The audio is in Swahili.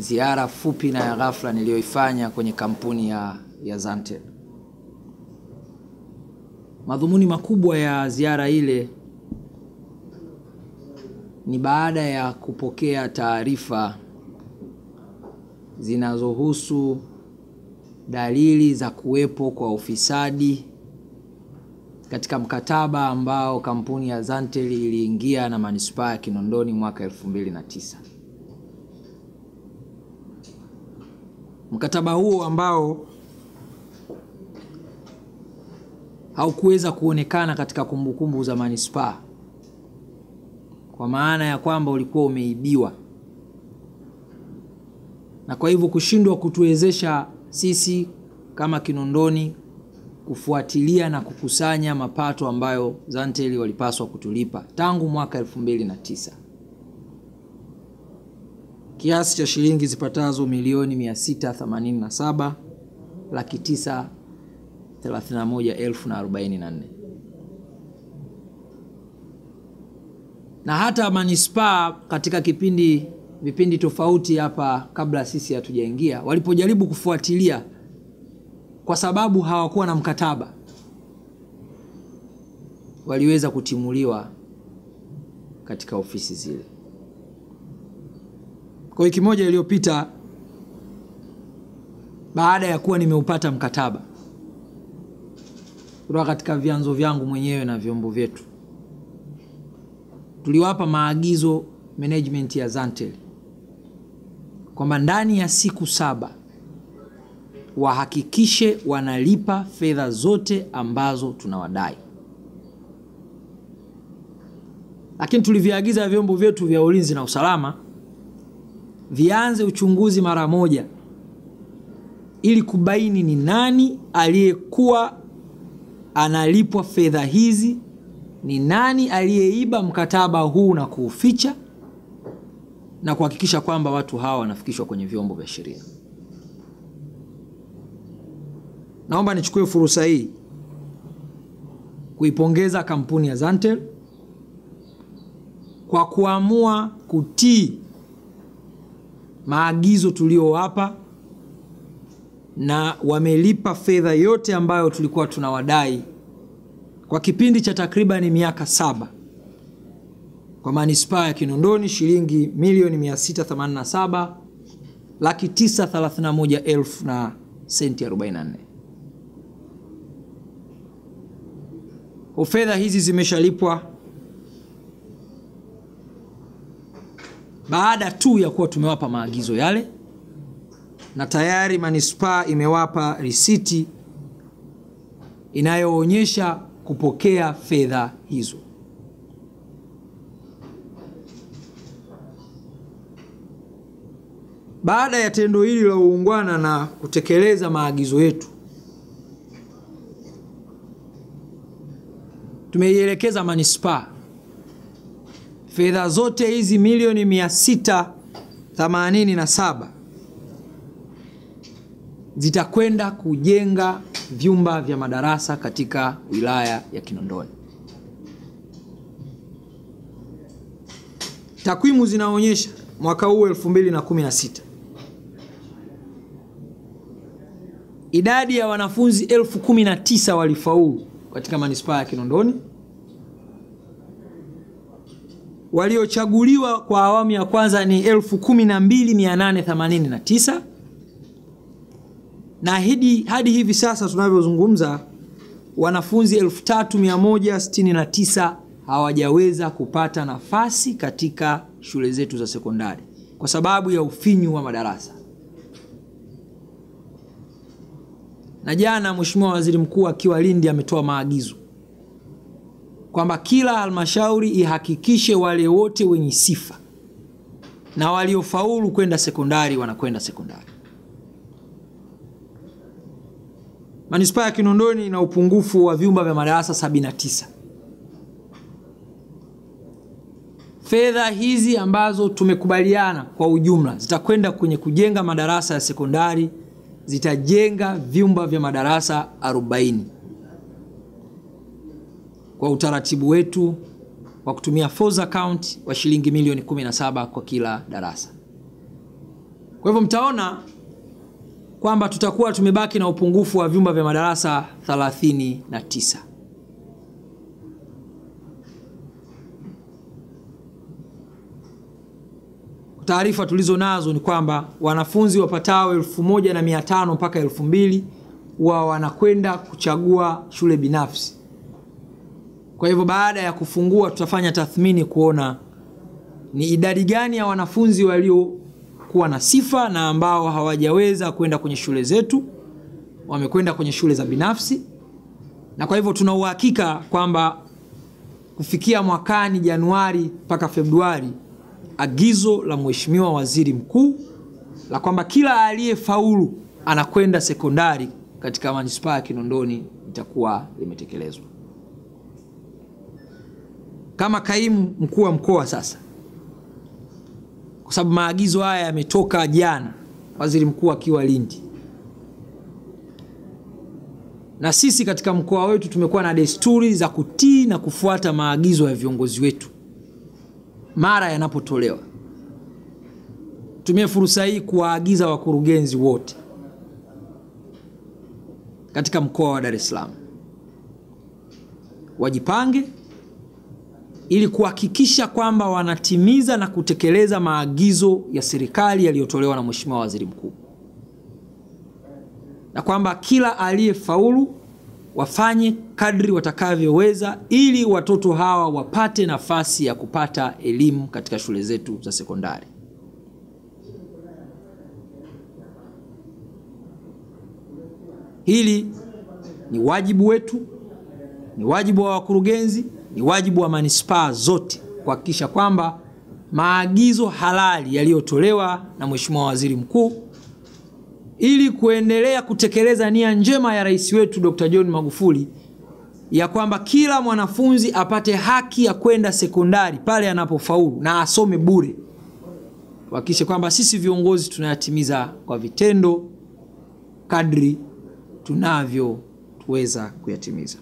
ziara fupi na ya ghafla niliyoifanya kwenye kampuni ya, ya Zantel. Madhumuni makubwa ya ziara ile ni baada ya kupokea taarifa zinazohusu dalili za kuwepo kwa ufisadi katika mkataba ambao kampuni ya Zantel iliingia na manispaa ya Kinondoni mwaka 2009. Mkataba huo ambao haukuweza kuonekana katika kumbukumbu za manispaa kwa maana ya kwamba ulikuwa umeibiwa, na kwa hivyo kushindwa kutuwezesha sisi kama Kinondoni kufuatilia na kukusanya mapato ambayo Zantel walipaswa kutulipa tangu mwaka 2009 kiasi cha shilingi zipatazo milioni 687 laki 9 31 elfu na 44 na hata manispaa katika kipindi vipindi tofauti hapa kabla sisi hatujaingia walipojaribu kufuatilia kwa sababu hawakuwa na mkataba waliweza kutimuliwa katika ofisi zile. Kwa wiki moja iliyopita, baada ya kuwa nimeupata mkataba kutoka katika vyanzo vyangu mwenyewe na vyombo vyetu, tuliwapa maagizo management ya Zantel kwamba ndani ya siku saba wahakikishe wanalipa fedha zote ambazo tunawadai, lakini tuliviagiza vyombo vyetu vya ulinzi na usalama vianze uchunguzi mara moja ili kubaini ni nani aliyekuwa analipwa fedha hizi, ni nani aliyeiba mkataba huu na kuuficha, na kuhakikisha kwamba watu hawa wanafikishwa kwenye vyombo vya sheria. Naomba nichukue fursa hii kuipongeza kampuni ya Zantel kwa kuamua kutii maagizo tuliowapa na wamelipa fedha yote ambayo tulikuwa tunawadai kwa kipindi cha takribani miaka saba kwa manispaa ya Kinondoni shilingi milioni 687 laki 931 elfu na senti 44. Fedha hizi zimeshalipwa baada tu ya kuwa tumewapa maagizo yale, na tayari manispaa imewapa risiti inayoonyesha kupokea fedha hizo. Baada ya tendo hili la uungwana na kutekeleza maagizo yetu, tumeielekeza manispaa fedha zote hizi milioni 687 zitakwenda kujenga vyumba vya madarasa katika wilaya ya Kinondoni. Takwimu zinaonyesha mwaka huu 2016 idadi ya wanafunzi elfu kumi na tisa walifaulu katika manispaa ya Kinondoni. Waliochaguliwa kwa awamu ya kwanza ni 12889 na hadi, hadi hivi sasa tunavyozungumza wanafunzi elfu tatu mia moja sitini na tisa hawajaweza kupata nafasi katika shule zetu za sekondari kwa sababu ya ufinyu wa madarasa. Na jana Mheshimiwa Waziri Mkuu akiwa Lindi ametoa maagizo kwamba kila halmashauri ihakikishe wale wote wenye sifa na waliofaulu kwenda sekondari wanakwenda sekondari. Manispaa ya Kinondoni ina upungufu wa vyumba vya madarasa 79. Fedha hizi ambazo tumekubaliana kwa ujumla zitakwenda kwenye kujenga madarasa ya sekondari, zitajenga vyumba vya madarasa 40 kwa utaratibu wetu wa kutumia force account wa shilingi milioni 17 kwa kila darasa. Kwa hivyo mtaona kwamba tutakuwa tumebaki na upungufu wa vyumba vya madarasa 39. Taarifa tulizo nazo ni kwamba wanafunzi wapatao elfu moja na mia tano mpaka elfu mbili wa wanakwenda kuchagua shule binafsi. Kwa hivyo baada ya kufungua, tutafanya tathmini kuona ni idadi gani ya wanafunzi waliokuwa na sifa na ambao hawajaweza kwenda kwenye shule zetu, wamekwenda kwenye shule za binafsi, na kwa hivyo tuna uhakika kwamba kufikia mwakani Januari mpaka Februari, agizo la Mheshimiwa Waziri Mkuu la kwamba kila aliyefaulu anakwenda sekondari katika manispaa ya Kinondoni litakuwa limetekelezwa. Kama kaimu mkuu wa mkoa sasa, kwa sababu maagizo haya yametoka jana, waziri mkuu akiwa Lindi, na sisi katika mkoa wetu tumekuwa na desturi za kutii na kufuata maagizo ya viongozi wetu mara yanapotolewa. Tumie fursa hii kuwaagiza wakurugenzi wote katika mkoa wa Dar es Salaam wajipange ili kuhakikisha kwamba wanatimiza na kutekeleza maagizo ya serikali yaliyotolewa na Mheshimiwa Waziri Mkuu, na kwamba kila aliyefaulu wafanye kadri watakavyoweza ili watoto hawa wapate nafasi ya kupata elimu katika shule zetu za sekondari. Hili ni wajibu wetu, ni wajibu wa wakurugenzi, ni wajibu wa manispaa zote kuhakikisha kwamba maagizo halali yaliyotolewa na Mheshimiwa Waziri Mkuu ili kuendelea kutekeleza nia njema ya rais wetu Dr. John Magufuli ya kwamba kila mwanafunzi apate haki ya kwenda sekondari pale anapofaulu na asome bure. Kuhakikisha kwamba sisi viongozi tunayatimiza kwa vitendo kadri tunavyoweza kuyatimiza.